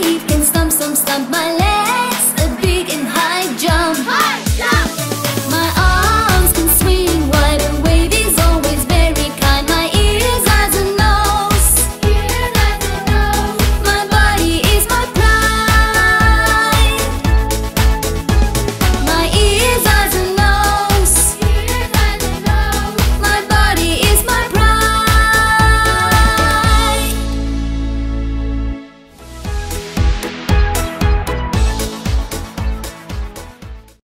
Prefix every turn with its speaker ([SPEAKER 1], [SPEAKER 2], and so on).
[SPEAKER 1] leaf can stump, stump, stump my leg.